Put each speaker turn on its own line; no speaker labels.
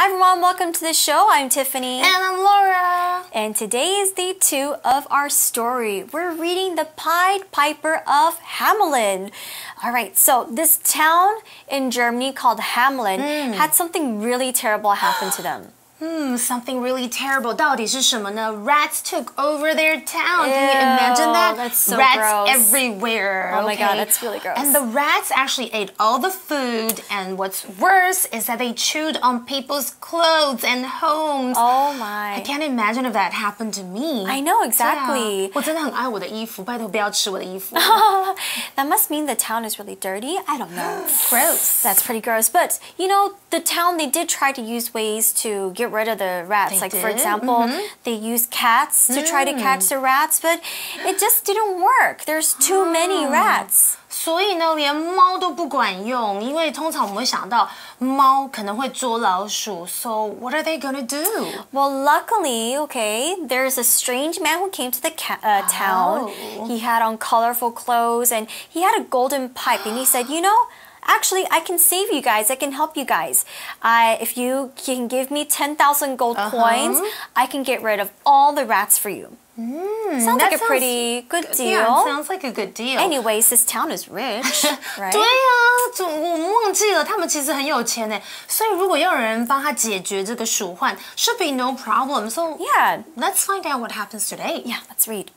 Hi everyone, welcome to the show. I'm Tiffany.
And I'm Laura.
And today is day two of our story. We're reading The Pied Piper of Hamelin. All right, so this town in Germany called Hamelin
Mm.
had something really terrible happen to them.
Hmm, something really terrible. 到底是什么呢? Rats took over their town. Can you imagine
Ew,
that?
that's so
rats
gross.
everywhere.
Oh my God,
okay?
that's really gross.
And the rats actually ate all the food. And what's worse is that they chewed on people's clothes and homes.
Oh
I
my.
can't imagine if that happened to me.
I know
对啊
exactly.
我真的很爱我的衣服，拜托不要吃我的衣服。
that must mean the town is really dirty. I don't know.
Gross.
That's pretty gross. But you know, the town they did try to use ways to get rid of the rats.
They
like for
did?
example, mm-hmm. they used cats to try to mm. catch the rats, but it just didn't work. There's too many rats.
所以呢，连猫都不管用，因为通常我们会想到猫可能会捉老鼠。So what are they gonna do?
Well, luckily, okay, there's a strange man who came to the ca- uh, town.
Oh.
He had on colorful clothes and he had a golden pipe, and he said, "You know." Actually, I can save you guys. I can help you guys. I, if you can give me 10,000 gold
Uh-huh.
coins, I can get rid of all the rats for you. sounds like
that
a pretty good
Yeah,
deal.
sounds like a good deal.
Anyways, this town is rich, right?
对啊，怎我们忘记了，他们其实很有钱呢。所以如果要有人帮他解决这个鼠患，should be no problem. So
Yeah.
let's find out what happens today.
Yeah, let's read.